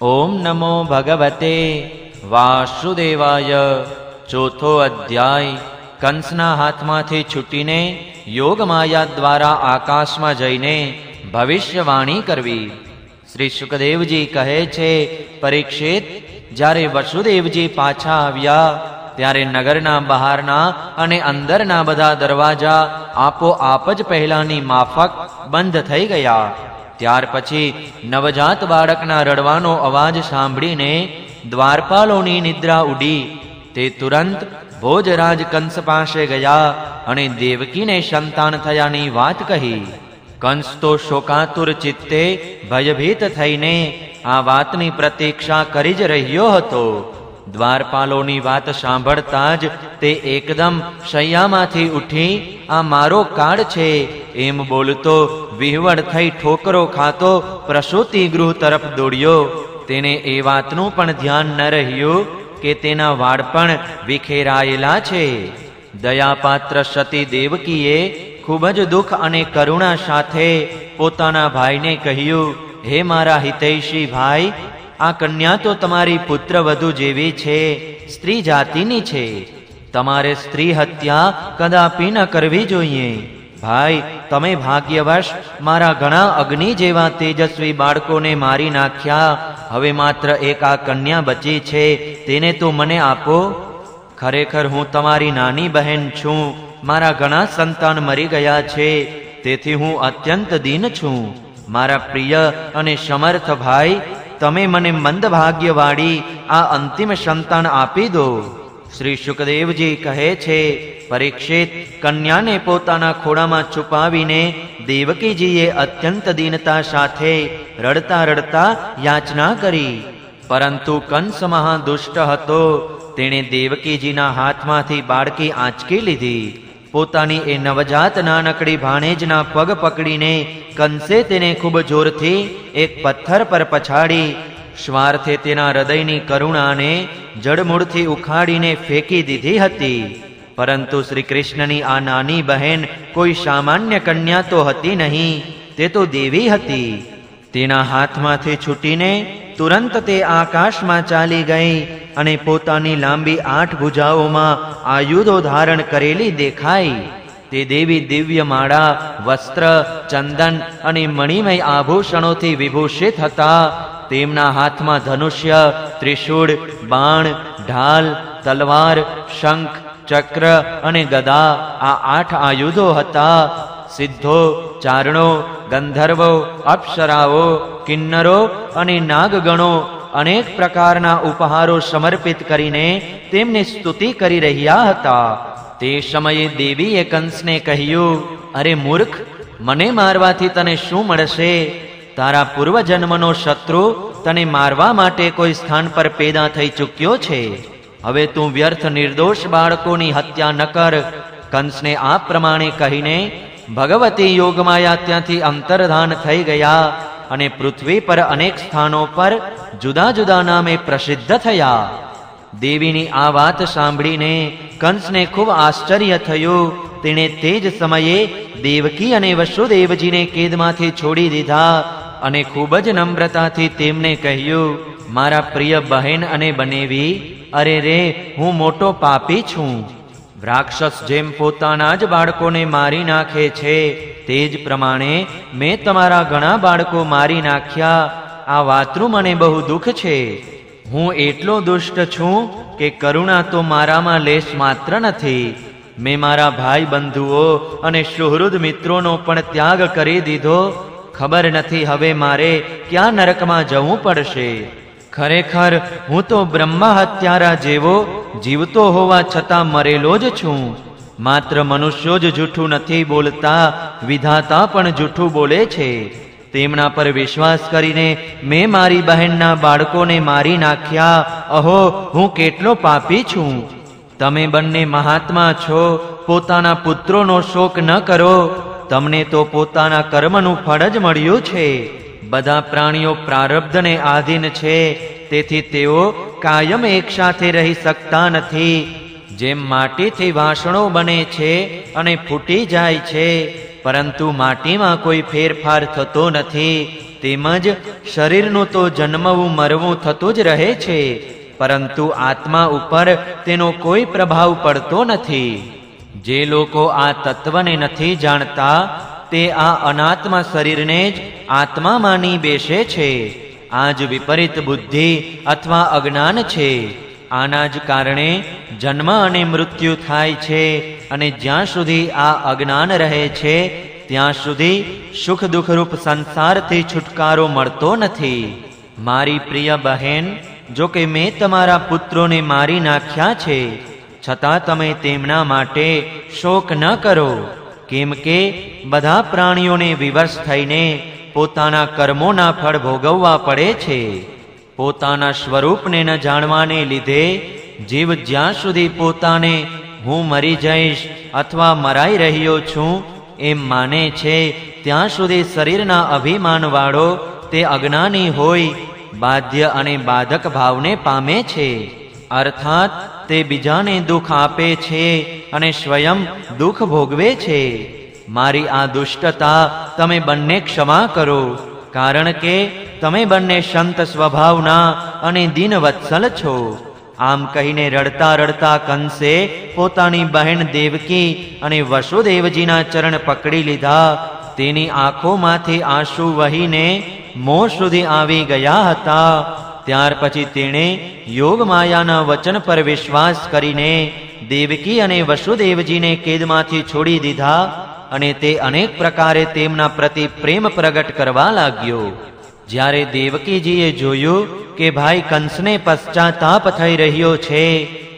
ઓમ નમો ભગવતે વાસુદેવાય. ચોથો અધ્યાય. કંસના હાથમાંથી છૂટીને યોગમાયા દ્વારા આકાશમાં જઈને ભવિષ્યવાણી કરવી. શ્રી સુખદેવજી કહે છે, પરીક્ષિત, જ્યારે વસુદેવજી પાછા આવ્યા, ત્યારે નગરના બહારના અને અંદરના બધા દરવાજા આપોઆપ જ પહેલાની માફક બંધ થઈ ગયા. ત્યાર પછી નવજાત બાળકના રડવાનો અવાજ સાંભળીને દ્વારપાલોની નિદ્રા ઉડી. તે તુરંત ભોજરાજ કંસ પાસે ગયા અને દેવકીને સંતાન થયાની વાત કહી. કંસ તો શોકાતુર ચિત્તે ભયભીત થઈને આ વાતની પ્રતીક્ષા કરી જ રહ્યો હતો. દ્વારપાલોની વાત સાંભળતા જ તે એકદમ શૈયામાંથી ઉઠી, આ મારો કાળ છે. એમ બોલતો વિહવળ થઈ ઠોકરો ખાતો પ્રસૂતિ ગૃહ તરફ દોડ્યો. તેને એ વાતનું પણ ધ્યાન ન રહ્યું કે તેના વાળ પણ વિખેરાયેલા છે. દયાપાત્ર સતી દેવકીએ ખૂબ જ દુઃખ અને કરુણા સાથે પોતાના ભાઈને કહ્યું, હે મારા હિતૈષી ભાઈ આ કન્યા તો તમારી પુત્ર વધુ જેવી છે, સ્ત્રી જાતિની છે. તમારે સ્ત્રી હત્યા કદાપી ન કરવી જોઈએ. ભાઈ, તમે ભાગ્યવશ મારા ઘણા અગ્નિ જેવા તેજસ્વી બાળકોને મારી નાખ્યા. હવે માત્ર એક આ કન્યા બચી છે, તેને તો મને આપો. ખરેખર હું તમારી નાની બહેન છું. મારા ઘણા સંતાન મરી ગયા છે. તેથી હું અત્યંત દીન છું. મારા પ્રિય અને સમર્થ ભાઈ તમે મને મંદભાગ્યવાળી આ અંતિમ સંતાન આપી દો. શ્રી સુખદેવજી કહે છે, પરીક્ષિત કન્યાને પોતાના ખોળામાં છુપાવીને દેવકીજીએ અત્યંત દીનતા સાથે રડતા રડતા યાચના કરી. પરંતુ કંસ મહાદુષ્ટ હતો. તેણે દેવકીજીના હાથમાંથી બાળકી આંચકી લીધી. પોતાની એ નવજાત નાનકડી ભાણેજના પગ પકડીને કંસે તેને ખૂબ જોરથી એક પથ્થર પર પછાડી, સ્વાર્થે તેના હૃદયની કરુણાને જડમૂળથી ઉખાડીને ફેંકી દીધી હતી. પરંતુ શ્રી કૃષ્ણની આ નાની બહેન કોઈ સામાન્ય કન્યા તો હતી નહીં, તે તો દેવી હતી. તેના હાથમાંથી છૂટીને તુરંત તે આકાશમાં ચાલી ગઈ અને પોતાની લાંબી આઠ ભુજાઓમાં આયુધો ધારણ કરેલી દેખાઈ. તે દેવી દિવ્ય માળા, વસ્ત્ર, ચંદન અને મણિમય આભૂષણોથી વિભૂષિત હતા. તેમના હાથમાં ધનુષ્ય, ત્રિશૂળ, બાણ, ઢાલ, તલવાર, શંખ, ચક્ર અને ગદા આ આઠ આયુધો હતા. સિદ્ધો, ચારણો, ગંધર્વો, અપ્સરાઓ, કિન્નરો અને નાગગણો અનેક પ્રકારના ઉપહારો સમર્પિત કરીને તેમની સ્તુતિ કરી રહ્યા હતા. તે સમયે દેવીએ કંસને કહ્યું, અરે મૂર્ખ, મને મારવાથી તને શું મળશે? તારા પૂર્વજન્મનો શત્રુ તને મારવા માટે કોઈ સ્થાન પર પેદા થઈ ચૂક્યો છે. હવે તું વ્યર્થ નિર્દોષ બાળકોની હત્યા ન કર. કંસને આ પ્રમાણે કહીને ભગવતી યોગમાયા ત્યાંથી અંતર્ધાન થઈ ગયા. અને પૃથ્વી પર અનેક સ્થાનો પર જુદા જુદા નામે પ્રસિદ્ધ થયા. દેવીની આ વાત સાંભળીને કંસને ખૂબ આશ્ચર્ય થયું. તેણે તે જ સમયે દેવકી અને વસુદેવજીને કેદમાંથી છોડી દીધા અને ખૂબ જ નમ્રતાથી તેમને કહ્યું, મારા પ્રિય બહેન અને બનેવી, અરે રે, હું મોટો પાપી છું. રાક્ષસ જેમ પોતાના જ બાળકોને મારી નાખે છે, તે જ પ્રમાણે મેં તમારા ઘણા બાળકો મારી નાખ્યા. આ વાતનું મને બહુ દુઃખ છે. હું એટલો દુષ્ટ છું કે કરુણા તો મારામાં લેશ માત્ર નથી. મેં મારા ભાઈ બંધુઓ અને સુહૃદ મિત્રોનો પણ ત્યાગ કરી દીધો. ખબર નથી હવે મારે ક્યાં નરકમાં જવું પડશે. ખરેખર હું તો બ્રહ્મા હત્યારા જેવો જીવતો હોવા છતાં મરેલો જ છું. માત્ર મનુષ્યો જ જૂઠું નથી બોલતા, વિધાતા પણ જૂઠું બોલે છે. તેમના પર વિશ્વાસ કરીને મેં મારી બહેનના બાળકોને મારી નાખ્યા. અહો, હું કેટલો પાપી છું. તમે બંને મહાત્મા છો, પોતાના પુત્રોનો શોક ન કરો. તમને તો પોતાના કર્મનું ફળ જ મળ્યું છે. બધા પ્રાણીઓ પ્રારબ્ધને આધીન છે, તેથી તેઓ કાયમ એક સાથે રહી શકતા નથી. જેમ માટીથી વાસણો બને છે અને ફૂટી જાય છે, પરંતુ માટીમાં કોઈ ફેરફાર થતો નથી. તેમજ શરીરનું તો જન્મવું મરવું થતું જ રહે છે, પરંતુ આત્મા ઉપર તેનો કોઈ પ્રભાવ પડતો નથી. જે લોકો આ તત્વને નથી જાણતા તે આ અનાત્મા શરીરને જ આત્મા માની બેસે છે. આ જ વિપરીત બુદ્ધિ અથવા અજ્ઞાન છે. આના જ કારણે જન્મ અને મૃત્યુ થાય છે અને જ્યાં સુધી આ અજ્ઞાન રહે છે, ત્યાં સુધી સુખ દુઃખરૂપ સંસારથી છુટકારો મળતો નથી. મારી પ્રિય બહેન, જો કે મેં તમારા પુત્રોને મારી નાખ્યા છે, છતાં તમે તેમના માટે શોક ન કરો. કેમ કે બધા પ્રાણીઓને વિવશ થઈને પોતાના કર્મોના ફળ ભોગવવા પડે છે. પોતાના સ્વરૂપને ન જાણવાને લીધે જીવ જ્યાં સુધી પોતાને હું મરી જઈશ અથવા મરાઈ રહ્યો છું એમ માને છે, ત્યાં સુધી શરીરના અભિમાનવાળો તે અજ્ઞાની હોય, બાધ્ય અને બાધક ભાવને પામે છે. અર્થાત તે બીજાને દુઃખ આપે છે અને સ્વયં દુઃખ ભોગવે છે. મારી આ દુષ્ટતા તમે બંને ક્ષમા કરો, કારણ કે તમે બંને સંત સ્વભાવના અને દિનવત્સલ છો. આમ કહીને રડતા રડતા કંસે પોતાની બહેન દેવકી અને વસુદેવજીના ચરણ પકડી લીધા. તેની આંખોમાંથી આંસુ વહીને મોં સુધી આવી ગયા હતા. ત્યાર પછી તેણે યોગ માયાના વચન પર વિશ્વાસ કરીને દેવકી અને વસુદેવજીને કેદમાંથી છોડી દીધા અને તે અનેક પ્રકારે તેમના પ્રતિ પ્રેમ પ્રગટ કરવા લાગ્યો. જ્યારે દેવકીજીએ જોયું કે ભાઈ કંસને પશ્ચાતાપ થઈ રહ્યો છે,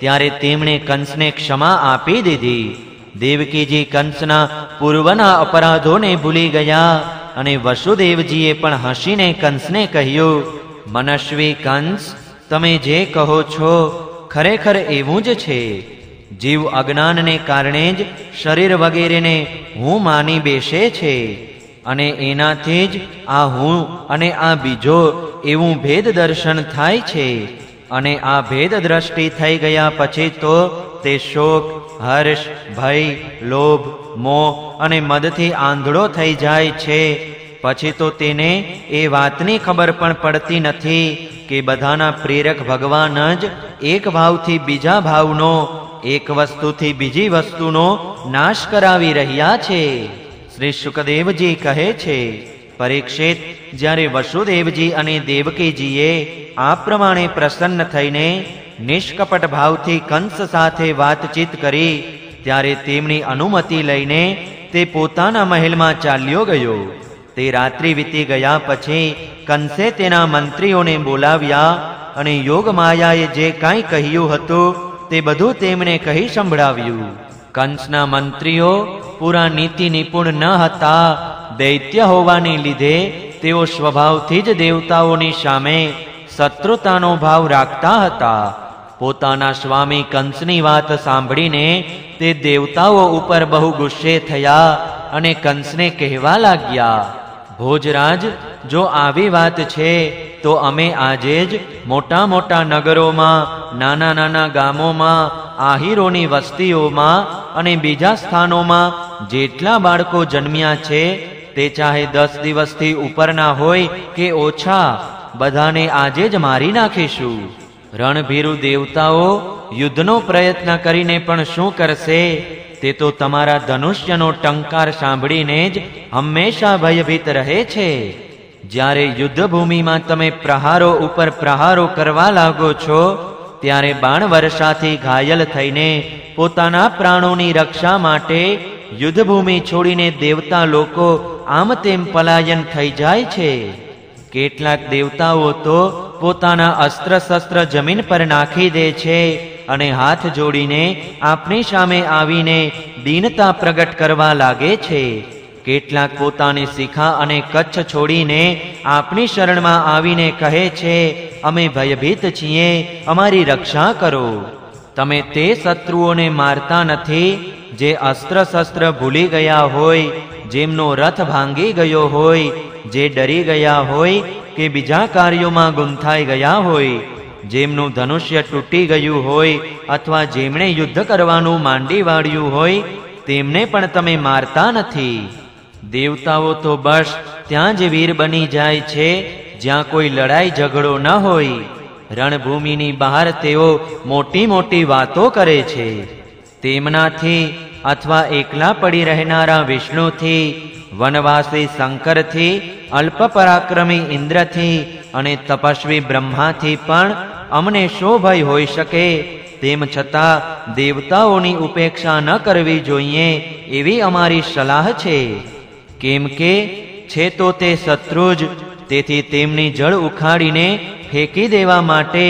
ત્યારે તેમણે કંસને ક્ષમા આપી દીધી. દેવકીજી કંસના પૂર્વના અપરાધોને ભૂલી ગયા અને વસુદેવજીએ પણ હસીને કંસને કહ્યું મનસ્વી કંસ, તમે જે કહો છો, ખરેખર એવું જ છે. જીવ અજ્ઞાનને કારણે જ શરીર વગેરેને હું માની બેસે છે અને એનાથી જ આ હું અને આ બીજો એવું ભેદ દર્શન થાય છે અને આ ભેદ દ્રષ્ટિ થઈ ગયા પછી તો તે શોક, હર્ષ, ભય, લોભ, મોહ અને મદથી આંધળો થઈ જાય છે. પછી તો તેને એ વાતની ખબર પણ પડતી નથી કે બધાના પ્રેરક ભગવાન જ એક ભાવથી બીજા ભાવનો, એક વસ્તુથી બીજી વસ્તુનો નાશ કરાવી રહ્યા છે. શ્રી સુખદેવજી કહે છે, પરીક્ષિત, જ્યારે વસુદેવજી અને દેવકીજીએ આ પ્રમાણે પ્રસન્ન થઈને નિષ્કપટ ભાવથી કંસ સાથે વાતચીત કરી, ત્યારે તેમની અનુમતિ લઈને તે પોતાના મહેલમાં ચાલ્યો ગયો. તે રાત્રિ વીતી ગયા પછી કંસે તેના મંત્રીઓને બોલાવ્યા અને યોગ માયાએ જે કાંઈ કહ્યું હતું તે બધું તેમણે કહી સંભળાવ્યું. કંસના મંત્રીઓ પૂરા નીતિ નિપુણ ન હતા, દૈત્ય હોવાને લીધે તેઓ સ્વભાવથી જ દેવતાઓની સામે શત્રુતાનો ભાવ રાખતા હતા. પોતાના સ્વામી કંસની વાત સાંભળીને તે દેવતાઓ ઉપર બહુ ગુસ્સે થયા અને કંસને કહેવા લાગ્યા ભોજરાજ, જો આવી વાત છે, તો અમે આજે જ મોટા મોટા નગરોમાં નાના નાના ગામોમાં, આહીરોની વસ્તીઓમાં અને બીજા સ્થાનોમાં જેટલા બાળકો જન્મ્યા છે, તે ચાહે દસ દિવસથી ઉપરના હોય કે ઓછા, બધાને આજે જ મારી નાખીશું. રણભીરુ દેવતાઓ યુદ્ધનો પ્રયત્ન કરીને પણ શું કરશે? તે તો તમારા ધનુષ્યનો ટંકાર સાંભળીને જ હંમેશા ભયભીત રહે છે. જ્યારે યુદ્ધભૂમિમાં તમે પ્રહારો ઉપર પ્રહારો કરવા લાગો છો, ત્યારે બાણ વર્ષાથી ઘાયલ થઈને પોતાના પ્રાણોની રક્ષા માટે યુદ્ધભૂમિ છોડીને દેવતા લોકો આમ તેમ પલાયન થઈ જાય છે. કેટલાક દેવતાઓ તો પોતાના અસ્ત્ર શસ્ત્ર જમીન પર નાખી દે છે અને હાથ જોડીને આપણી સામે આવીને દીનતા પ્રગટ કરવા લાગે છે. કેટલાક પોતાની શિખા અને કચ્છ છોડીને આપણી શરણમાં આવીને કહે છે, અમે ભયભીત છીએ, અમારી રક્ષા કરો. તમે તે શત્રુઓને મારતા નથી, જે અસ્ત્ર શસ્ત્ર ભૂલી ગયા હોય, જેમનો રથ ભાંગી ગયો હોય, જે ડરી ગયા હોય, કે બીજા કાર્યોમાં ગુંથાઈ ગયા હોય. જેમનું ધનુષ્ય તૂટી ગયું હોય અથવા જેમણે યુદ્ધ કરવાનું માંડી વાળ્યું હોય, તેમને પણ તમે મારતા નથી. દેવતાઓ તો બસ ત્યાં જ વીર બની જાય છે, જ્યાં કોઈ લડાઈ ઝઘડો ન હોય. રણભૂમિની બહાર તેઓ મોટી મોટી વાતો કરે છે. તેમનાથી અથવા એકલા પડી રહેનારા વિષ્ણુથી, વનવાસી શંકરથી અલ્પ પરાક્રમી ઇન્દ્રથી અને તપસ્વી બ્રહ્માથી પણ અમને શો ભય હોઈ શકે. તેમ છતાં દેવતાઓની ઉપેક્ષા ન કરવી જોઈએ એવી અમારી સલાહ છે. કેમ કે છે તો તે શત્રુ જ, તેથી તેમની જળ ઉખાડીને ફેંકી દેવા માટે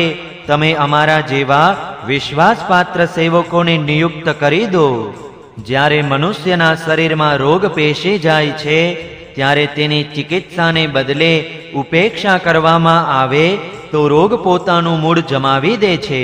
તમે અમારા જેવા વિશ્વાસપાત્ર સેવકોને નિયુક્ત કરી દો. જ્યારે મનુષ્યના શરીરમાં રોગ પેશી જાય છે ત્યારે તેની ચિકિત્સાને બદલે ઉપેક્ષા કરવામાં આવે તો રોગ પોતાનું મૂળ જમાવી દે છે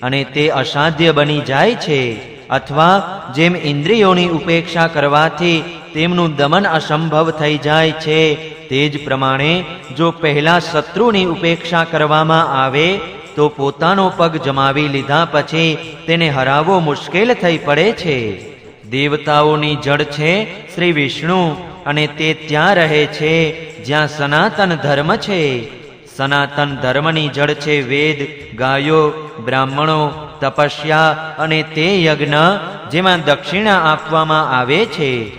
અને તે અસાધ્ય બની જાય છે અથવા જેમ ઇન્દ્રિયોની ઉપેક્ષા કરવાથી તેમનું દમન અસંભવ થઈ જાય છે, તે જ પ્રમાણે જો પહેલા શત્રુની ઉપેક્ષા કરવામાં આવે તો પોતાનો પગ જમાવી લીધા પછી તેને હરાવવો મુશ્કેલ થઈ પડે છે. દેવતાઓની જડ છે શ્રી વિષ્ણુ. અને તે ત્યાં રહે છે, જ્યાં સનાતન ધર્મ છે. સનાતન ધર્મની જડ છે વેદ, ગાયો, બ્રાહ્મણો, તપસ્યા અને તે યજ્ઞ જેમાં દક્ષિણા આપવામાં આવે છે.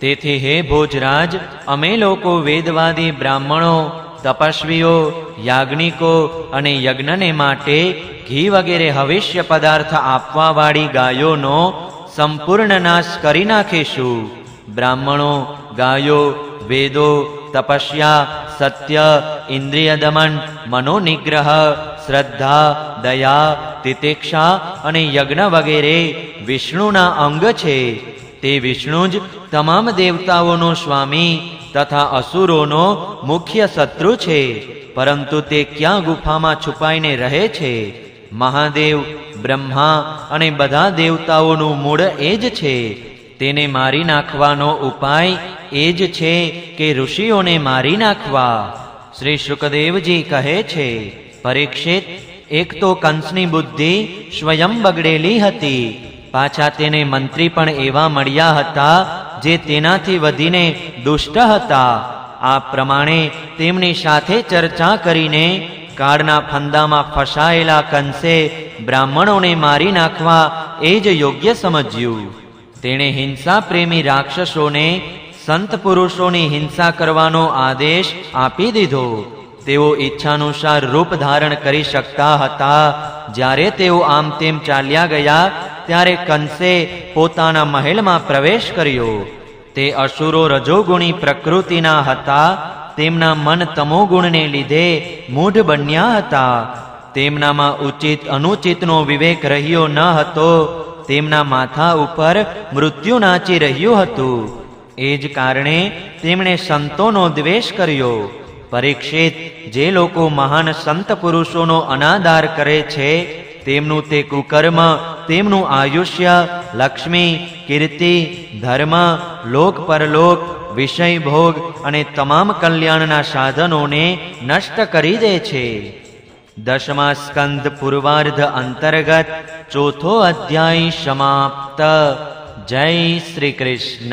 તેથી હે ભોજરાજ, અમે લોકો વેદવાદી બ્રાહ્મણો, તપસ્વીઓ, યાજ્ઞિકો અને યજ્ઞને માટે ઘી વગેરે હવિષ્ય પદાર્થ આપવાવાળી ગાયોનો સંપૂર્ણ નાશ કરી નાખીશું. બ્રાહ્મણો, ગાયો, વેદો, તપસ્યા, સત્ય ઇન્દ્રિય દમન મનોનિગ્રહ, શ્રદ્ધા, દયા, તિતિક્ષા અને યજ્ઞ વગેરે વિષ્ણુના અંગ છે. તે વિષ્ણુ જ તમામ દેવતાઓનો સ્વામી તથા અસુરોનો મુખ્ય શત્રુ છે. પરંતુ તે ક્યાં ગુફામાં છુપાઈને રહે છે? મહાદેવ, બ્રહ્મા અને બધા દેવતાઓનું મૂળ એ જ છે. તેને મારી નાખવાનો ઉપાય એ જ છે કે ઋષિઓને મારી નાખવા. શ્રી શુકદેવજી કહે છે, પરીક્ષિત, એક તો કંસની બુદ્ધિ સ્વયં બગડેલી હતી. પાછા તેને મંત્રી પણ એવા મળ્યા હતા જે તેનાથી વધીને દુષ્ટ હતા. આ પ્રમાણે તેમની સાથે ચર્ચા કરીને કાળના ફંદામાં ફસાયેલા કંસે બ્રાહ્મણોને મારી નાખવા એ જ યોગ્ય સમજ્યું. તેણે હિંસા પ્રેમી રાક્ષસોને સંત પુરુષોની હિંસા કરવાનો આદેશ આપી દીધો. તેઓ ઈચ્છાનુસાર રૂપ ધારણ કરી શકતા હતા. જ્યારે તેઓ આમ તેમ ચાલ્યા ગયા, ત્યારે કંસે પોતાના મહેલમાં પ્રવેશ કર્યો. તે અસુરો રજોગુણી પ્રકૃતિના હતા. તેમના મન તમોગુણને લીધે મૂઢ બન્યા હતા. તેમનામાં ઉચિત અનુચિતનો વિવેક રહ્યો ન હતો. તેમના માથા ઉપર મૃત્યુ નાચી રહ્યું હતું. એ જ કારણે તેમણે સંતોનો દ્વેષ કર્યો. પરીક્ષિત જે લોકો મહાન સંત પુરુષોનો અનાદાર કરે છે, તેમનું તે કુકર્મ, તેમનું આયુષ્ય, લક્ષ્મી, કીર્તિ, ધર્મ, લોક પરલોક, વિષય ભોગ અને તમામ કલ્યાણના સાધનોને નષ્ટ કરી દે છે. दशमा स्कन्ध पूर्वार्ध अन्तर्गत चौथो अध्याय समाप्त। जय श्रीकृष्ण।